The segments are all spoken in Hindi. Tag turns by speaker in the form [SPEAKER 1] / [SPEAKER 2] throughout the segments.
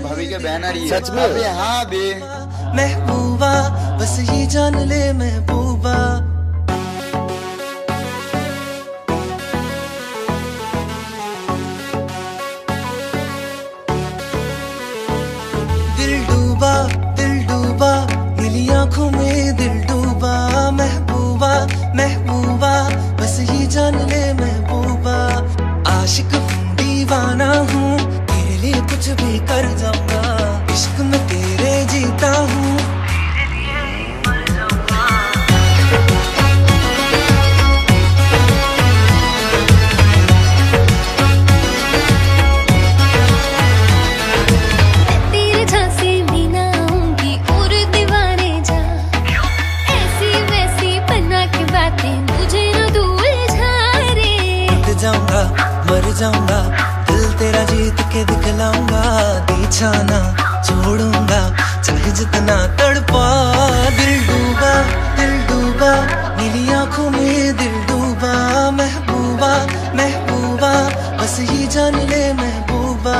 [SPEAKER 1] पहना रही है
[SPEAKER 2] सच में?
[SPEAKER 1] अबे हाँ बे।
[SPEAKER 3] महबूबा बस ये जान ले महबूबा। दिल डूबा दिल डूबा नीली आँखों में दिल डूबा। महबूबा महबूबा बस ये जान ले भी कर जाऊँगा। इश्क में तेरे जीता हूँ।
[SPEAKER 4] तेरे झांसे में और दीवाने जा। ऐसी वैसी बना के बातें मुझे न उलझा रे
[SPEAKER 3] मर जाऊँगा मर जाऊँगा। जीत के दिखलाऊँगा, दीछाना छोड़ूँगा, चाहे जितना तड़पा, दिल डूबा दिल डूबा नीली आँखों में दिल डूबा, महबूबा महबूबा, बस ये जान ले महबूबा,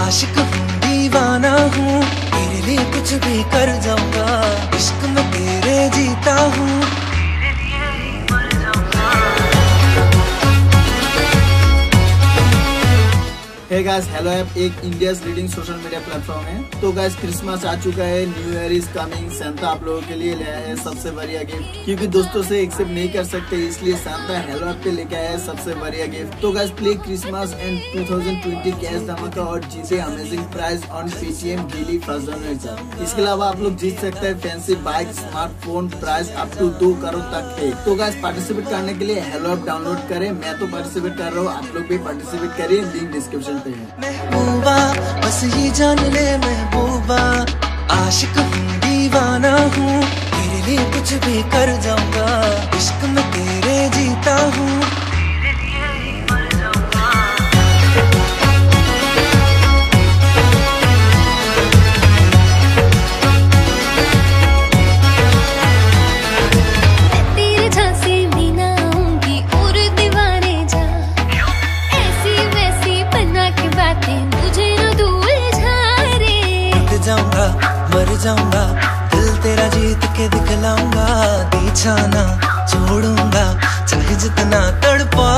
[SPEAKER 3] आशिक हूँ, दीवाना हूँ तेरे लिए कुछ भी कर जाऊँगा, इश्क में तेरे जीता हूँ।
[SPEAKER 1] गाइस हेलो ऐप एक India leading social media platform है। तो गाइस क्रिसमस आ चुका है new year is coming Santa आप लोगों के लिए ले आया है सबसे बढ़िया गिफ्ट क्योंकि दोस्तों से एक्सेप्ट नहीं कर सकते, इसलिए सेंटा हेलो ऐप पे लेके आया है सबसे बढ़िया गिफ्ट तो guys play Christmas and 2020 cash धमाका और जीते amazing prizes on Paytm daily first जनवरी इसके अलावा आप लोग जीत सकते हैं fancy bike smartphone prizes up to दो करोड़ तक है तो गाइस पार्टिसिपेट करने के लिए हेलो ऐप डाउनलोड करें। मैं तो पार्टिसिपेट कर रहा हूँ, आप लोग भी पार्टिसिपेट करिए लिंक डिस्क्रिप्शन पे।
[SPEAKER 3] महबूबा, बस ये जान ले महबूबा। आशिक हूँ, दीवाना हूँ, तेरे लिए कुछ भी कर जाऊँगा। जाऊँगा, मर जाऊँगा, दिल तेरा जीत के दिखलाऊँगा दीछाना छोड़ूँगा, चाहे जितना तड़पा,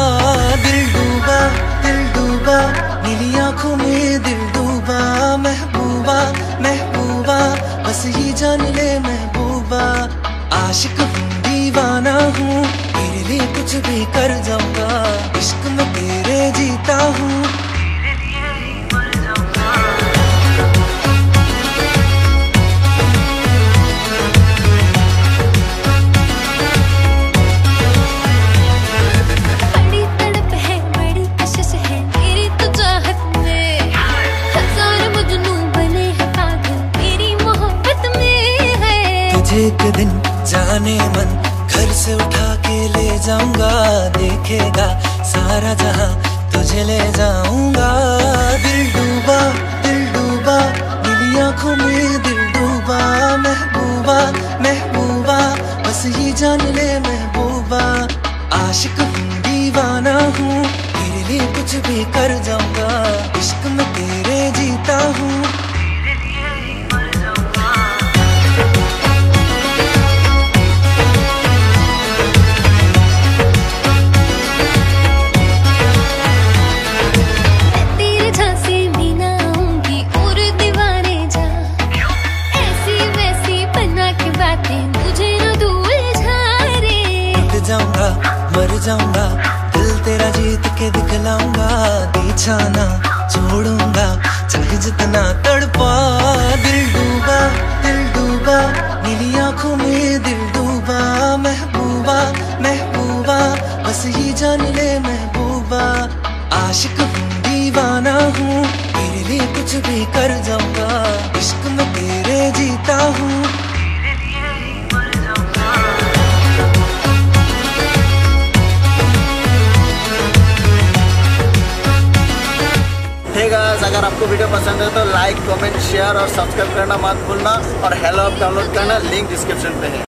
[SPEAKER 3] दिल डूबा दिल डूबा नीली आँखों में दिल डूबा, महबूबा महबूबा, बस ये जान ले महबूबा, आशिक हूँ, दीवाना हूँ तेरे लिए कुछ भी कर जाऊँगा, इश्क जाने मन, घर से उठा के ले जाऊँगा, देखेगा सारा जहाँ तुझे ले जाऊँगा। दिल डूबा दिल डूबा नीली आँखों में दिल डूबा, महबूबा महबूबा, बस ये जान ले महबूबा। आशिक हूँ, दीवाना हूँ, तेरे लिए कुछ भी कर जाऊँगा, इश्क में जाऊँगा। दिल तेरा जीत के दिखलाऊँगा। दीछाना छोड़ूँगा। चाहे जितना तड़पा
[SPEAKER 1] अगर आपको वीडियो पसंद है तो लाइक कमेंट शेयर और सब्सक्राइब करना मत भूलना और हेलो डाउनलोड करना लिंक डिस्क्रिप्शन पे है।